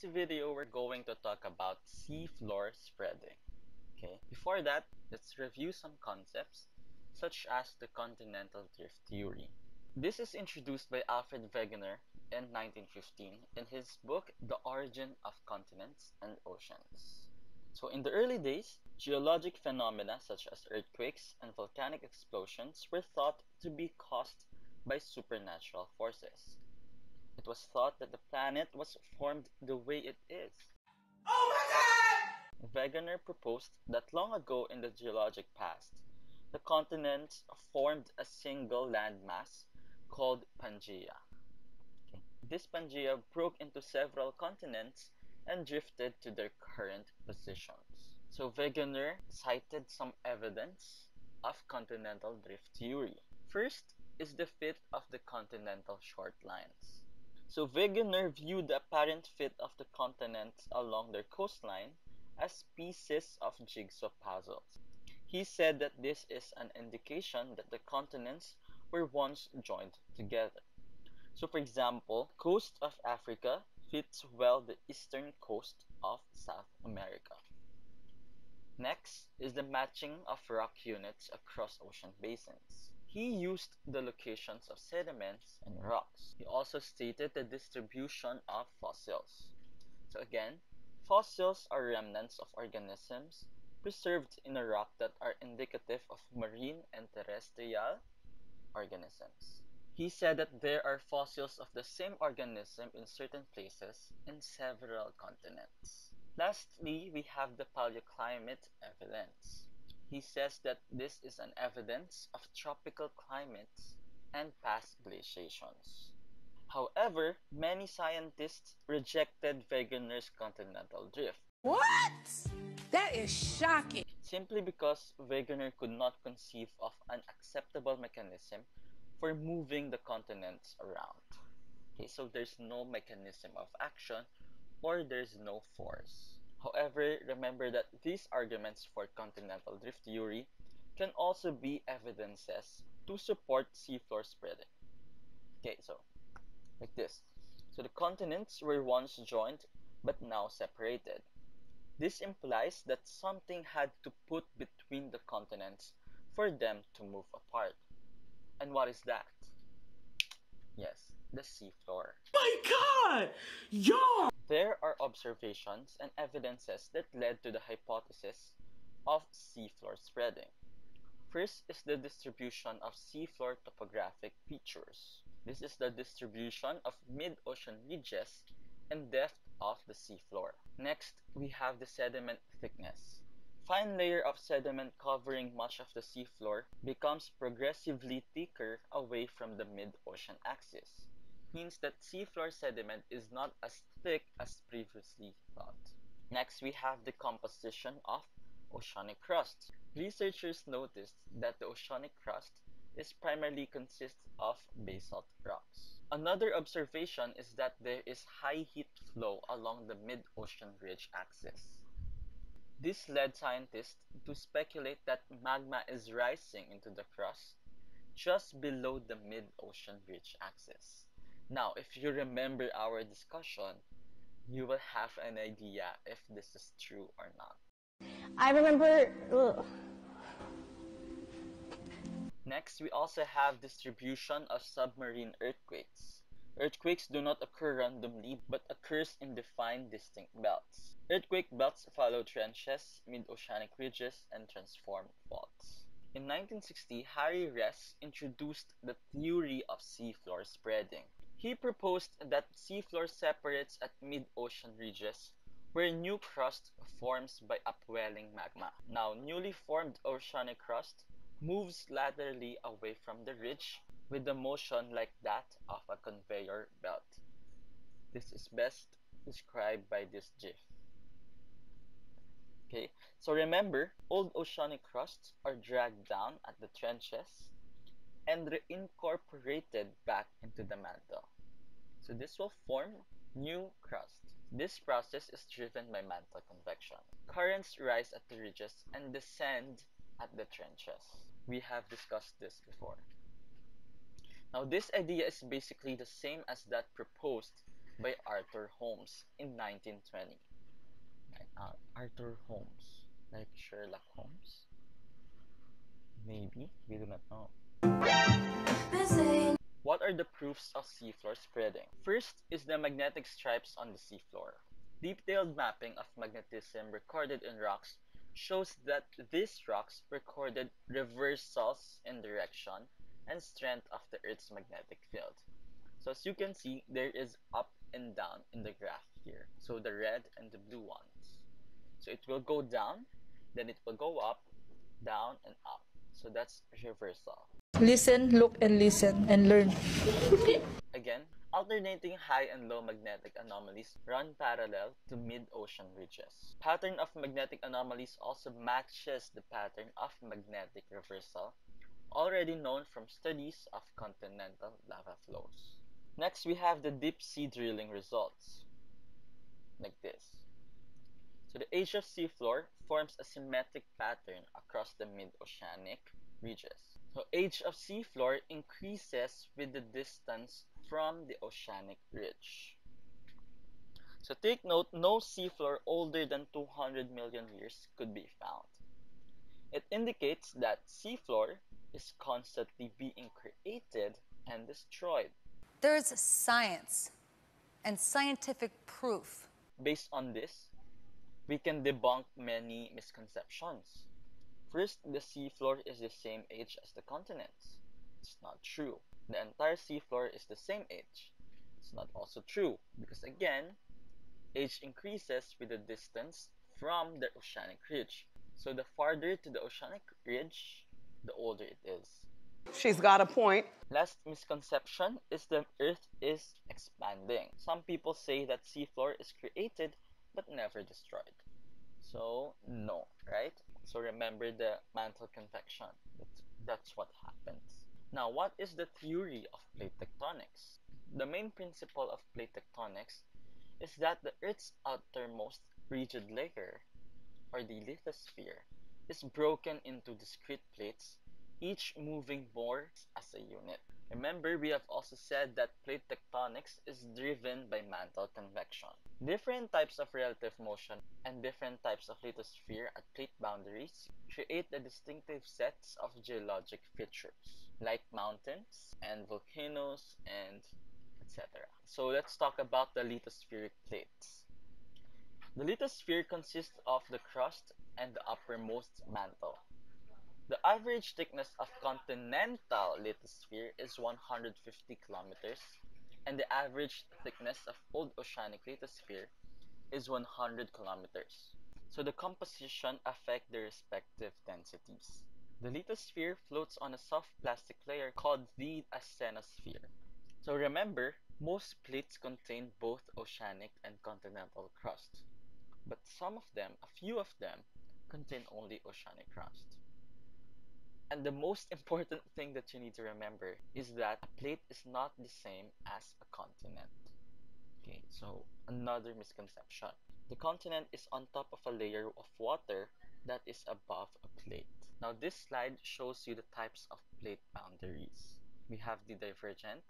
this video, we're going to talk about seafloor spreading. Okay, before that, let's review some concepts such as the continental drift theory. This is introduced by Alfred Wegener in 1915 in his book The Origin of Continents and Oceans. So in the early days, geologic phenomena such as earthquakes and volcanic explosions were thought to be caused by supernatural forces. It was thought that the planet was formed the way it is. Oh my god! Wegener proposed that long ago in the geologic past, the continents formed a single landmass called Pangaea. This Pangaea broke into several continents and drifted to their current positions. So Wegener cited some evidence of continental drift theory. First is the fit of the continental short lines. So Wegener viewed the apparent fit of the continents along their coastline as pieces of jigsaw puzzles. He said that this is an indication that the continents were once joined together. So for example, coast of Africa fits well the eastern coast of South America. Next is the matching of rock units across ocean basins. He used the locations of sediments and rocks. He also stated the distribution of fossils. So again, fossils are remnants of organisms preserved in a rock that are indicative of marine and terrestrial organisms. He said that there are fossils of the same organism in certain places in several continents. Lastly, we have the paleoclimate evidence. He says that this is an evidence of tropical climates and past glaciations. However, many scientists rejected Wegener's continental drift. What? That is shocking. Simply because Wegener could not conceive of an acceptable mechanism for moving the continents around. Okay, so there's no mechanism of action or there's no force. However, remember that these arguments for continental drift theory can also be evidences to support seafloor spreading. Okay, so like this. So the continents were once joined but now separated. This implies that something had to put between the continents for them to move apart. And what is that? Yes, the seafloor. My god! Y'all! There are observations and evidences that led to the hypothesis of seafloor spreading. First is the distribution of seafloor topographic features. This is the distribution of mid-ocean ridges and depth of the seafloor. Next, we have the sediment thickness. Fine layer of sediment covering much of the seafloor becomes progressively thicker away from the mid-ocean axis. Means that seafloor sediment is not as thick as previously thought. Next, we have the composition of oceanic crust. Researchers noticed that the oceanic crust is primarily consists of basalt rocks. Another observation is that there is high heat flow along the mid-ocean ridge axis. This led scientists to speculate that magma is rising into the crust just below the mid-ocean ridge axis. Now, if you remember our discussion, you will have an idea if this is true or not. I remember. Ugh. Next, we also have distribution of submarine earthquakes. Earthquakes do not occur randomly but occurs in defined distinct belts. Earthquake belts follow trenches, mid-oceanic ridges, and transform faults. In 1960, Harry Hess introduced the theory of seafloor spreading. He proposed that seafloor separates at mid-ocean ridges where new crust forms by upwelling magma. Now, newly formed oceanic crust moves laterally away from the ridge with a motion like that of a conveyor belt. This is best described by this GIF. Okay, so remember, old oceanic crusts are dragged down at the trenches and reincorporated back into the mantle. So this will form new crust. This process is driven by mantle convection. Currents rise at the ridges and descend at the trenches. We have discussed this before. Now this idea is basically the same as that proposed by Arthur Holmes in 1920. Uh, Arthur Holmes, like Sherlock Holmes? Maybe, we do not know. What are the proofs of seafloor spreading? First is the magnetic stripes on the seafloor. Detailed mapping of magnetism recorded in rocks shows that these rocks recorded reversals in direction and strength of the Earth's magnetic field. So as you can see, there is up and down in the graph here. So the red and the blue ones. So it will go down, then it will go up, down, and up. So that's your first reversal. Listen, look, and listen, and learn. Again, alternating high and low magnetic anomalies run parallel to mid-ocean ridges. Pattern of magnetic anomalies also matches the pattern of magnetic reversal already known from studies of continental lava flows. Next, we have the deep sea drilling results, like this. So the age of seafloor forms a symmetric pattern across the mid-oceanic ridges. So age of seafloor increases with the distance from the oceanic ridge. So take note, no seafloor older than 200 million years could be found. It indicates that seafloor is constantly being created and destroyed. There's science and scientific proof. Based on this, we can debunk many misconceptions. First, the seafloor is the same age as the continents. It's not true. The entire seafloor is the same age. It's not also true because again, age increases with the distance from the oceanic ridge. So the farther to the oceanic ridge, the older it is. She's got a point. Last misconception is the Earth is expanding. Some people say that seafloor is created but never destroyed. So, no, right? So remember the mantle convection. That's, that's what happens. Now, what is the theory of plate tectonics? The main principle of plate tectonics is that the Earth's outermost rigid layer, or the lithosphere, is broken into discrete plates, each moving more as a unit. Remember, we have also said that plate tectonics is driven by mantle convection. Different types of relative motion and different types of lithosphere at plate boundaries create the distinctive sets of geologic features, like mountains and volcanoes and etc. So let's talk about the lithospheric plates. The lithosphere consists of the crust and the uppermost mantle. The average thickness of continental lithosphere is 150 kilometers, and the average thickness of old oceanic lithosphere is 100 kilometers. So the composition affect the respective densities. The lithosphere floats on a soft plastic layer called the asthenosphere. So remember, most plates contain both oceanic and continental crust, but some of them, a few of them, contain only oceanic crust. And the most important thing that you need to remember is that a plate is not the same as a continent. Okay, so another misconception. The continent is on top of a layer of water that is above a plate. Now this slide shows you the types of plate boundaries. We have the divergent,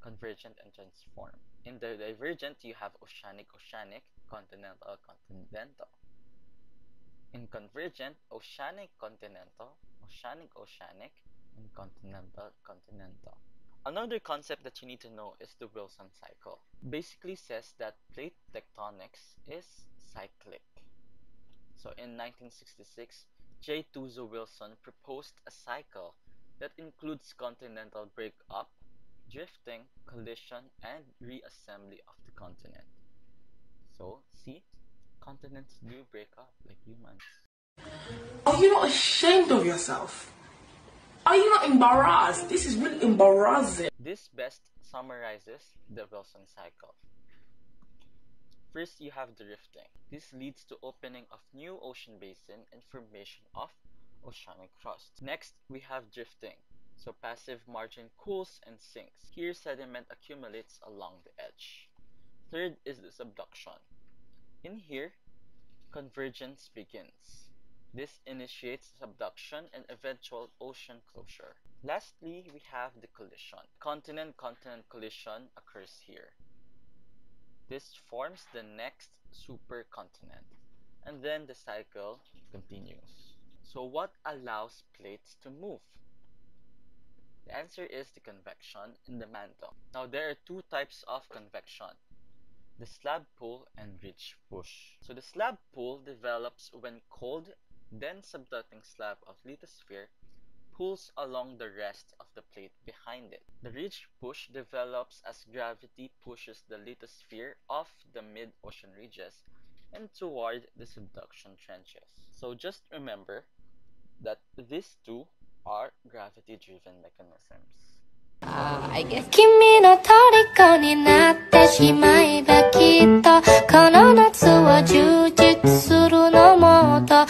convergent, and transform. In the divergent, you have oceanic, oceanic, continental, continental. In convergent, oceanic continental, oceanic oceanic, and continental continental. Another concept that you need to know is the Wilson cycle. Basically says that plate tectonics is cyclic. So in 1966, J. Tuzo Wilson proposed a cycle that includes continental breakup, drifting, collision, and reassembly of the continent. So, see, continents do break up like humans. Are you not ashamed of yourself? Are you not embarrassed? This is really embarrassing. This best summarizes the Wilson cycle. First, you have drifting. This leads to opening of new ocean basin and formation of oceanic crust. Next, we have drifting. So passive margin cools and sinks. Here, sediment accumulates along the edge. Third is the subduction. In here, convergence begins. This initiates subduction and eventual ocean closure. Lastly, we have the collision. Continent-continent collision occurs here. This forms the next supercontinent, and then the cycle continues. So, what allows plates to move? The answer is the convection in the mantle. Now, there are two types of convection the slab pull and ridge push. So, the slab pull develops when cold, dense subducting slab of lithosphere pulls along the rest of the plate behind it. The ridge push develops as gravity pushes the lithosphere off the mid-ocean ridges and toward the subduction trenches. So just remember that these two are gravity-driven mechanisms. 君の虜になってしまえばきっとこの夏は充実するのもっと